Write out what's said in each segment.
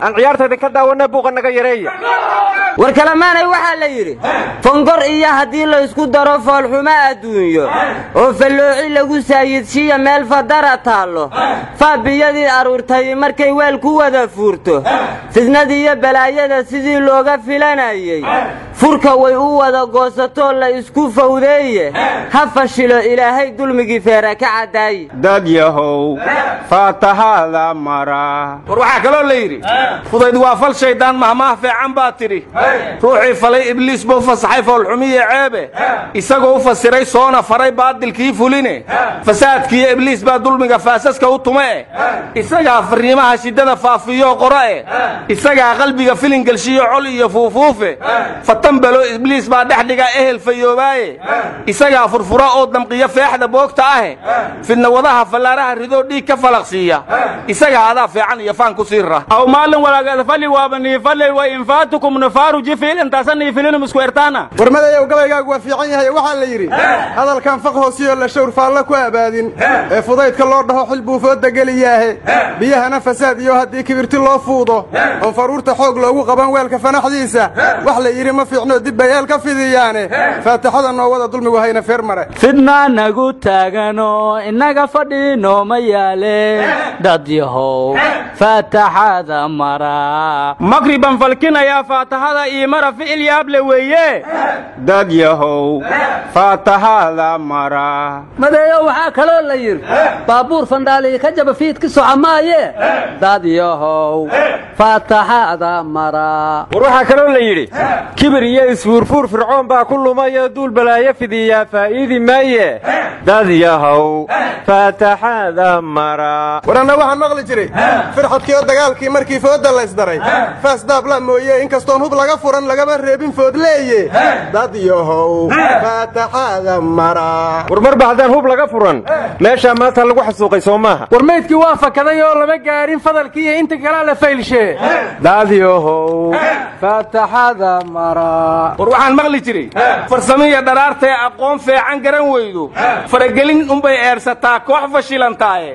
aan ciyaartayda ka daawana buuqa naga yareeya war kalamaanay waxaa la yidhi? Fongor iyo haddii laysku daro foolxumo adduunyo oo fallooci lagu saayidshiya meel fadara taallo. Faabiyadii aruurtay markay weel ku wada fuurto. Fidnadiiyo balaayada sidii looga filanayey furka way u wada goosatoo la isku fawdeeye. Ha fashilo ilaahay dulmigii feera ka caddaaye dad yahow faatahaada mara. War waxaa kaloo la yidhi fudayd waa fal shaydaan mahmaah feecan baa tidhi. Ruuxii falay ibliis buu fasaxay foolxumiye ceebe. Isagoo u fasiray soona faray baadilkii fuline. Fasaadkiiyo ibliis baa dulmiga faasaska u tume. Eh isagaa fariimaha shiddada faafiyoo qoro eh isagaa qalbiga filingelshiyo col iyo fuufuufe fatambalo ibliis baa dhex dhiga ehel fayoobaaye isagaa furfura oo damqiyo feexda boogta ahe fidnawadaha fallaaraha ridoo dhiig ka falaqsiiya isagaa adaa feecan iyo faan ku siirra aw maalin walaagadafaly waaba niifaley wa infaatukum nufaaru jifil intaasa niifilinum isku ertaana warmadayow gabaygaagu waa fiican yahay waxaa la yidhi hadalkan faq hoosiyoo la shawr faallo ku abaadin ee fudaydka loo dhaho xil buu fooda geliyaahe biyahana fasaad iyo haddii kibirti loo fuudo oo faruurta xoog loogu qaban weelka fanaxdiisa wax la yidhi ma fiicnoo dib bayeel ka fidiyaane. Faatixada noo wada dulmigu hayna feer mare. Fidna nagu taagano innaga fadhiino ma yaale. Dad yahow faataxada mara. Makriban falkinayaa faataxada ii mara ficil yaable weeye. Dad yahow faatahaada mara. Madeeyo waxaa kaloo la yidhi baabuur fandhaaliyi ka jaba fiidki soco maaye. Dad yahow faataxada mara. War waxaa kaloo la yidhi kibir فوريا اسفور فور فرعون با كل ما يدول بلا يفدي يا فايد ما يه داد يهو فتح مرا. ورانا واحد مغلي جري. فرحة كيو دقال كي مركي فود الله يصدري فاس داب لامو يه انك ستون هوب لغا فوران لغا من ريبين فود لية. داد يهو فتح ذمرا ورمر بحدان هوب لغا فوران ماشا ما تلقو حسوقي سوماها ورميت كي وافا كذا يولا مقارين فضل كي إنت كلا لفايل شي داد يهو فتح ذمرا war waxaan maqli jiray. Farsamiya dharaartae aqoon feecan garan weydo. Faragelin unbay eersataa koox fashilantaaye.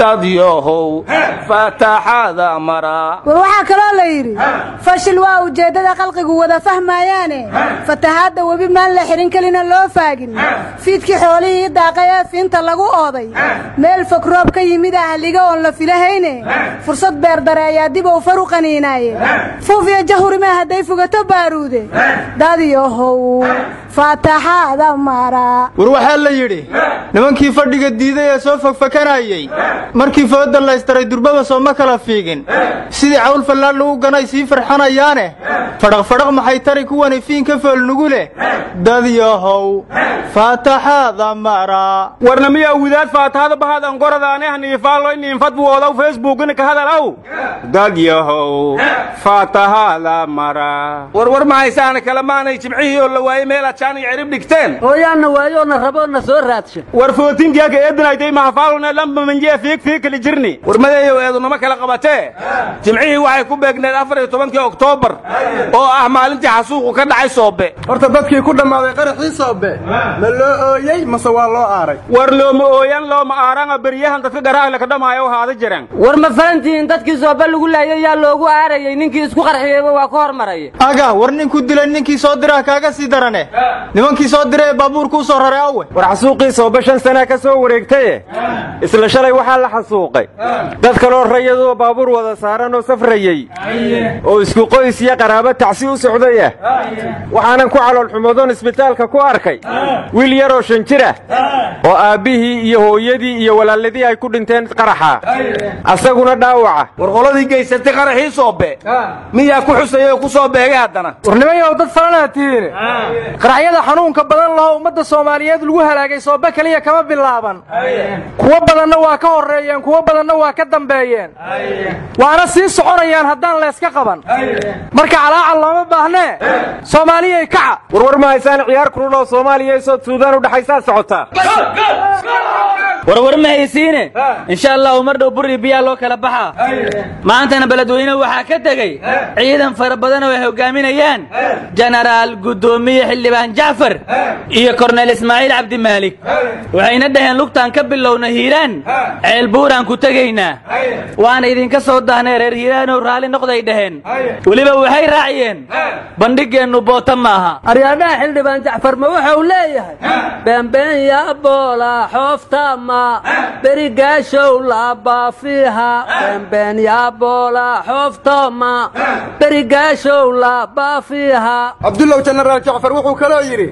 Dad yahow faataxada mara. War waxaa kaloo la yidhi fashil waa ujeeddada qalqigu wada fahmaayaane. Fatahaadda webi maan la xidhin kelina loo faagin. Fiidkii xoolihii daaqay ee fiinta lagu ooday meel fog roob ka yimid ahliga oon la filahayne. Fursad beerdare ayaa dib uu faru qaniinaaye. Fuuf iyo jahurime hadday fugato baaruude dadyahow faataxaada mara. War waxaa la yidhi nimankii fadhiga diiday ee soo fogfakanayey markii fooda laystaray durbaba soo ma kala fiigin sidii cawl fallaal lagu ganay sii farxanayaane fadhaqfadhaq maxay tari kuwani fiin ka fool nugu leh dad yahow faataxaada mara. Warna miyaa widaad faataxada bahad angoradaane haniifaalo iniinfad buu odaw facebookina ka hadalaw dad yahow faatahaada mara. Warwar ma كان كلامنا يجمعه ولا وين ملا كان يعرب نكتين ويا نوايا نربو نصور راتش ورفوتين جا كيدنا يدي معفالنا لما من جا فيك فيك اللي جرني ورمدا يو هذا نما كلا قبته جمعه هو هيكون بعدنا الأفر يطبعن كي أكتوبر أو أعمال أنت حسوق وكان عايز صوبة ورتبت كي كده ما ذكر حين صوبة ملو يي مسوا الله عارك ورلو ويا لو ما عارنا بريه عند في جراه لكده ما يو هذا جرن ورمفرنتين تكيس صوبة لقول لا يا لوجو عارك يعني كيس كوكر حيوان وكوهر مرايه أجا ورني كده ninkii soo diraa kaaga sii darane? Nimankii soo diray ee baabuurkuu soo raray awe war xasuuqii sooba shan sanaa ka soo wareegtaye? Isla shalay waxaa la xasuuqay. Dad kaloo rayadoo baabuur wada saaran oo safrayey oo isku qoys iyo qaraabo tacsi u socdaya. Waxaanan ku caloolxumadoon isbitaalka ku arkay. Wiil yaroo shan jir ah oo aabbihii iyo hooyadii iyo walaaladii ay ku dhinteen qaraxa. Asaguna dhaawaca. War qoladii geysatay qaraxii soobe miyaa ku xusayay oo ku soo beegay haddana nimayow dad falanaa tihiin qaraxyada xanuunka badan laho ummadda soomaaliyeed lagu halaagay soobe keliya kama bilaaban. Kuwo badanna waa ka horreeyeen kuwo badanna waa ka dambeeyeen. Waana sii soconayaan haddaan layska qaban. Marka calaacal looma baahnee. Soomaaliyay kaca. Warwar ma haysaan ciyaar kulul oo soomaaliya iyo sood suudaan u dhexaysaa socotaa warwar ma haysiine? Insha allahu mar dhow buri biyaa loo kala baxaa maantana beledweyne waxaa ka tegey ciidan fara badan oo ay hogaaminayaan jenaraal guddoomiye xildhibaan jacfar iyo korneyl ismaaciil cabdimaalik waxayna dhaheen lugtaan ka bilowna hiiraan ceel buuraan ku tegaynaa. Waana idinka soo dahnay reer hiiraanow raalli noqday dhaheen. Weliba waxay raaciyeen bandhigeennu boota maaha. Aryaadhaha xildhibaan jacfar ma wuxuu leeyahay beenbeen yaa boola xooftama berigaashow laabaafiha beenbeen yaa boola xooftama berigaashow laabaafiha cabdullow jenaraal jacfar wuxuu kaloo yidhi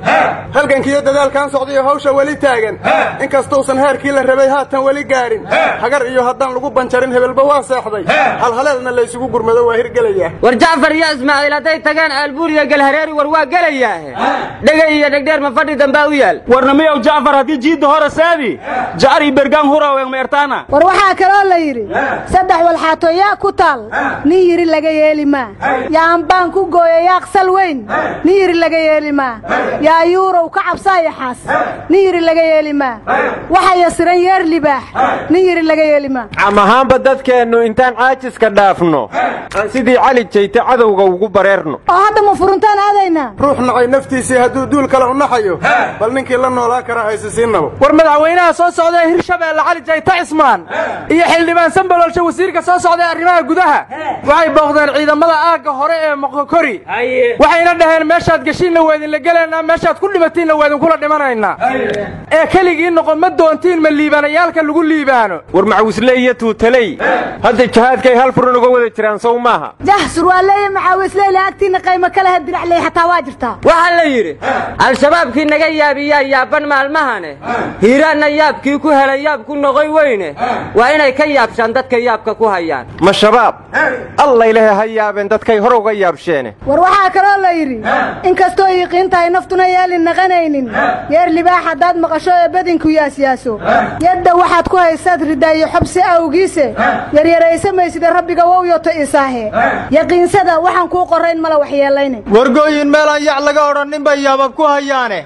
halgankiiyo dadaalkan socdayo hawsha weli taagan inkastousan heerkii la rabay haatan weli gaadhin hagar iyo haddaan lagu banjarin hebelba waa seexday halhaleelna laysugu gurmado waa hirgelaya war jacfar iyo ismaaciil hadday tagaan aalbuur iyo galhareeri war waa gelayaahe dhegay iyo dhegdheer ma fadhi dambaa u yaal warnamiyow jacfar haddii jiidda hore seedi jacri bergaan hurawen meertaana war waxaa kaloo la yidhi saddex walxaato yaa ku taal nin yidhi laga yeeli maa yaa ambaan ku gooya yaaqsal weyn nin yidhi laga yeeli maa yaa yuurow ka cabsaayaxaas nin yidhi laga yeeli maa waxa yasiran yeer libaax nin yidhi laga yeeli maa cam ahaanba dadkeennu intaan caajiska dhaafno aan sidii cali jayte cadowga ugu bareerno. Oo hadda ma furuntaan aadaynaa ruux nacay naftiisii hadduu duul kale u naxayo bal ninkii la noolaa kara haysisiinabo war madaxweynaha soo socda ee hirshabeelle cali jayta cismaan iyo xildhibaan sambalolshe wasiirka soo socda ee arrimaha gudaha. Waxay booqdeen ciidamada aagga hore ee moqokori. Waxayna dhaheen meeshaad geshiinna waa idinla gelaynaa. Meeshaad ku dhimatiinna waa idinkula dhimanaynaa. Ee keligii noqon ma doontiin ma liibaanayaalka lagu liibaano. War macawisle iyo tuutaley hadda jihaadkay hal furan uga wada jiraan sow maaha. Jah surwaaleeye maxaawisleyli agtiinna qaymo kale ha diracley xataa waa jirtaa waxaa la yidhi al-shabaabkii naga yaabiyaa yaaban maalmahane. Hiiraanna yaabkii ku helay yaab ku noqoy weyne. Waa inay ka yaabshaan dadka yaabka ku hayaan. Ma shabaab. Allaylehe ha yaabeen dadkay hor uga yaabsheene. War waxaa kaloo la yidhi inkastoo yiqiin tahay naftuna yeelin naqanaynin. Yeer libaax haddaad maqasho ee badinku yaasyaaso yadda waxaad ku haysaad ridaayo xobsi awgiise. Yaryaraysa maysida rabbiga wow yoto isaahe. Yaqiinsada waxaan kuu qorrayn mala waxyeelayne. Wargooyin meelaan yac laga odhannin bay yaabab ku hayaane.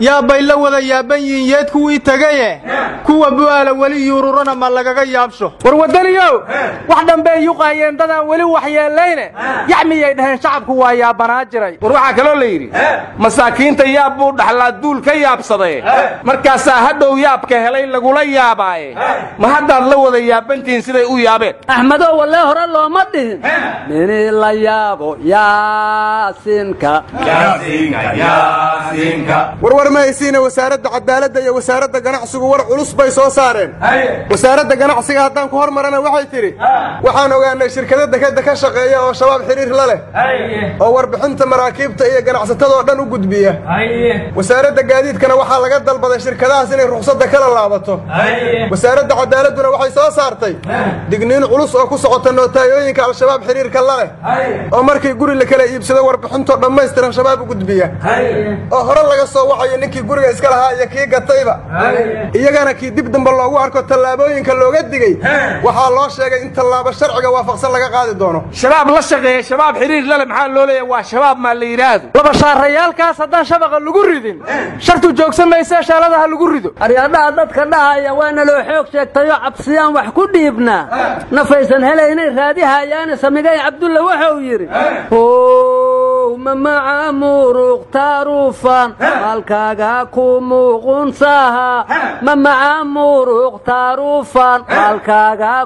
Yaabbay la wada yaaban yihiin yeed kuwii tegaye kuwa bu'aala weli yuururana ma lagaga yaabsho war waddaniyow wax dhambey yuqaayeen dadaan weli waxyeellayne yacmiyay dhaheen shacabku waa yaabanaa jiray. War waxaa kaloo la yidhi masaakiinta yaab buu dhaxlaa duul ka yaabsadaye markaasaa hadhow yaabka helay lagula yaabaaye. Ma haddaad la wada yaabantihiin siday u yaabeen? Axmedow wallee hore looma dhihin. Minii la yaabo yaasinka. Warwar ma haysiine wasaaradda cadaaladda iyo wasaaradda ganacsigu war culus bay soo saareen wasaaradda ganacsiga haddaan ku hormarana waxay tidhi waxaan ogaanay shirkado dekadda ka shaqeeya oo shabaab xidhiir la leh oo warbixinta maraakiibta iyo ganacsatadoo dhan u gudbiya wasaaradda gaadiidkana waxaa laga dalbaday shirkadahaas inay rukhsadda kala laabato wasaaradda cadaaladduna waxay soo saartay digniin culus oo ku socota nootayooyinka al-shabaab xidhiirka la leh oo markii guri la kala iibsado warbixintoo dhammaystiran shabaab u gudbiya oo hore laga soo wacayo ninkii guriga iska lahaa iyo kii gatayba iyagana kii dib dambe loogu arko tallaabooyinka looga digey waxaa loo sheegay in tallaabo sharciga waafaqsan laga qaadi doono shabaab la shaqeeya shabaab xidhiir lale maxaa loo leeyahay waa shabaab maa la yidhaahdo laba shaarayaalkaas haddaan shabaqa lagu ridin shartu joogsan maysee shaaladaha lagu rido aryaadhaha dadka dhahaya waana loo xoog sheegtayoo cabsiyaan wax ku dhiibnaa nafaysan helaynay raadihayaane samigay cabdulla wuxuu yidhi يوم ما عمور اختاروا فان مالكاقا كومو غنساها ما ما عمور اختاروا فان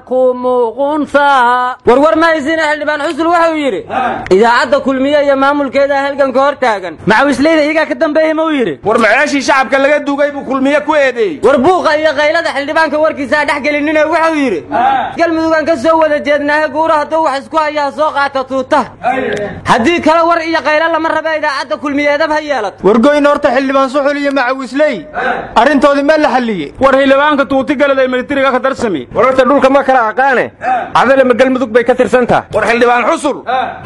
كومو غنساها ورور ما يزين أهل بان حسل وحويري إذا عدا كل مية يا مامو الكيدا أهل كان كورتاقن مع وسلي ذا يقا بيه مويري ور معاشي شعب كان لقيت دو قيبو كل مية كويدي. ور بوغا يا غيلا ذا حل بان كوركي ساد احقل اننا وحويري قل مدوغان كسو وذا جيدناها قورا هتو حسكوها يا سوقا تتوته هدي كلا ور iyo qaylo lama raba idaacadda kulmiyeedab ha yeelato. Wargoyn horta xildhibaan suxul iyo macawisley arrintoodii ma la xalliyey. War xildhibaanka tuuti galada militariga ka darsami. War horta dhulka ma kala aqaane. Cadalama galmudug bay ka tirsan taha war xildhibaan xusul.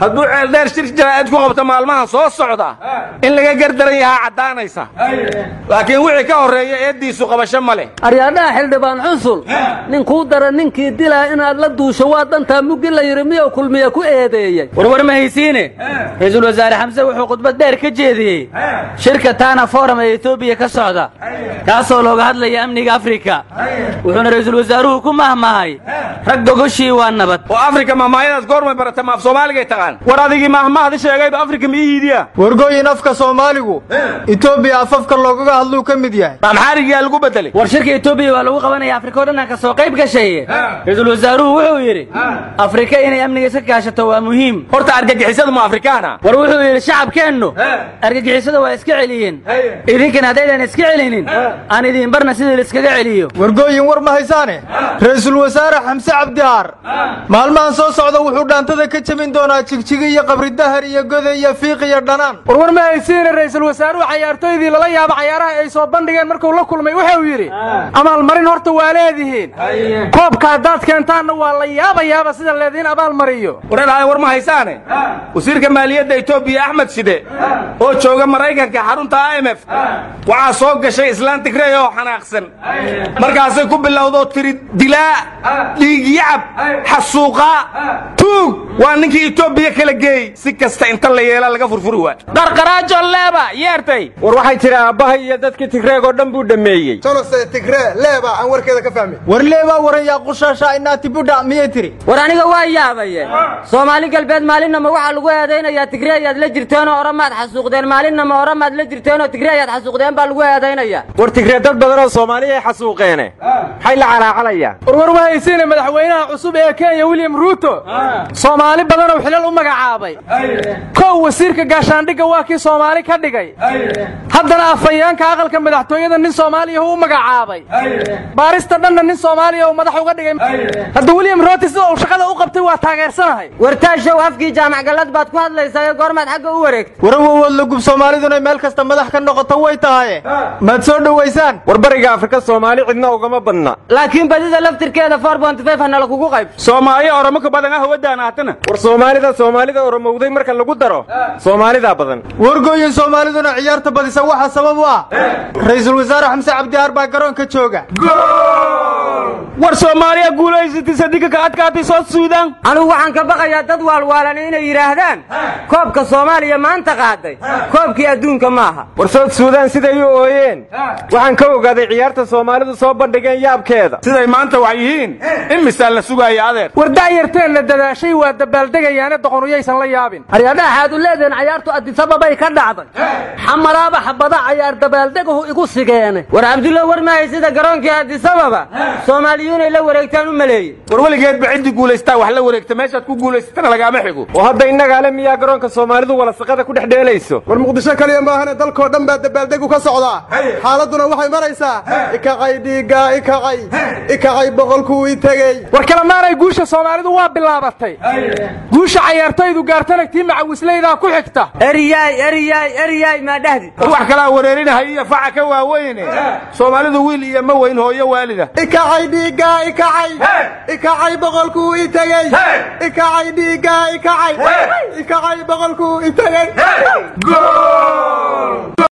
Hadduu ceeldheer shir jaraa'id ku qabto maalmaha soo socda in laga gardaran yahaa caddaanaysa. Laakiin wixii ka horreeya eeddiisu qabasho ma leh. Aryaadhaha xildhibaan xusul ninkuu dara ninkii dilaa inaad la duusho waa dantaa muggi la yidhi kulmiye ku eedeeyey? Warwar ma haysiine wasaare xamse wuxuu khudbad dheer ka jeediyey. Shirka tana forum ee etoobiya ka socda. Kaasoo looga hadlaya amniga afrika. Wuxuuna ra'iisul wasaaruhu ku mahmahay rag gogoshii waa nabad. Oo afrika mahmaayadaas goormay barata maaf soomaaligay taqaan. War adigii mahmahdi sheegayba afrika ma iidiya wargooyin afka soomaaligu etoobiya afafka loogaga hadluu ka mid yahay. Maxaarigiyaa lagu bedelay war shirka etoobiya waa lagu qabanaya afrika oo dhan ka soo qayb gashaye. Ra'iisul wasaaruhu wuxuu yidhi afrika inay amniga iska kaashato waa muhiim. Horta argagixisadu ma afrikaana. War wuxuu yidhi shacabkeennu argagixisada waa iska celiyeen idinkan haddaydan iska celinin aan idin barna sidii laiskaga celiyo wargooyin war ma haysaane ra'iisul wasaare xamse cabdiaar maalmahan soo socda wuxuu dhaantada ka jebin doonaa jigjigi iyo qabridahar iyo gode iyo fiiq iyo dhanaan warwar ma haysiine ra'iisul wasaaruhu cayaartooydii lala yaabo cayaaraha ay soo bandhigeen markuu la kulmay wuxuu yidhi abaalmarin horta waa leedihiin koobka haddaad keentaanna waa la yaabayaaba sida leediin abaalmariyo wareedhahay war ma haysaane wasiirka maaliyadda etoobiya axmed shide oo jooga maraykanka xarunta i m f waxaa soo gashay islaan tigrey oo xanaaqsan markaasay ku bilowdo tiri dilaa dhiigyacab xasuuqaa tuug waa ninkii etoobiya kala geeyey si kasta inta la yeela laga furfuri waa qarqaraajo leeba yeertay war waxay tidhi aabbaha iyo dadkii tigreeg oo dhan buu dhammeeyey solose tigree leeba aan warkeeda ka fahmin war leebaa waran yaa qushaasha inaati budha miyay tiri war aniga waa yaabaye soomaali galbeed maalinama waxaa lagu eedaynayaa tigre تقرأيات لجرتين ورمات حسوقدين. مالينا ما ورمات لجرتين وتقرأيات حسوقدين بالقوية دينا وارتقرأيات بدنا الصومالية حسوقين آه. حيلا على عليا. وارواهي سينا مدحوينا عصوب ايكان يا وليم روتو. صومالي بدنا وحلال أمك عابي. كو وسيرك قاشان ديك واكي صومالي كدقي. حدنا أفيانك أغل كم مدحتو يدن نين صومالي هو أمك عابي. باريس تدن نين صومالي هو مدحو قدقي هدو وليم روتي سوء وشقال أوقب تيوه تاقير سنهي وارتاج جو هفقي جامع قلت بات كواد ليسا goormaad xagga u wareegtay. Warawowood la gub soomaaliduna meel kasta madax ka noqoto way tahaye maad soo dhowaysaan. War bariga afrika soomaali cidna ugama badna. Laakiin badida laftirkeeda hana lakugu qayb. Soomaaliya oromo ka badan ah ahatana war soomaalida soomaalida oromowday marka lagu daro. Soomaalidaa badan. Wargooyin soomaaliduna ciyaarta badisa waxaa sabab u ah. Ra'iisul wasaare xamse cabdiaar baa garoonka jooga war soomaaliya guulaysatay sadika ka adkaatay soo suudaan anigu waxaan ka baqayaa dad waalwaalan inay yidhaahdaan koobka soomaaliya maanta qaaday koobkii adduunka maaha war sood suudaan siday u ooyeen waxaan ka ogaaday ciyaarta soomaalidu soo bandhigeen yaabkeeda siday maanta wax yihiin in misaal la sugaaya adeer war da'yarteenna dadaashay waa dabaaldegayaane doqonuyaysan la yaabin aryadhaxaad u leedihin cayaartu addisababay ka dhacday xamaraaba xabada cayaar dabaaldegahu igu sigeene war cabdulla war maahay sida garoonkii addisababa soomaaliyu inay la wareegtaan u maleeyey war weligeedba ciddii guulaystaa wax la wareegta meeshaad ku guulaysatana lagaama xigo oo hadda innagaale miyaa garoonka soomaalidu walasaqada ku dhex dheelayso war muqdisho kaliya maahane dalkoo dhan baa dabaaldegu ka socdaa xaaladduna waxay maraysaa ikacay dhiiggaa ikacay ikacay boqolkuu i tegey war kalemaanay guusha soomaalidu waa bilaabatay guusha cayaartoydu gaartana tii macawisleydaa ku xigta eryaay eryaay eryaay maa dhahdi wax kalaa wareerinahay iyo faca ka waaweyne soomaalidu wiil iyo ma weyn hooyo waalida ikacay dhiigaa ikacay ikacay boqolkuu itagey ikacay dhiigaa ikacay ikacay boqolkuu itagey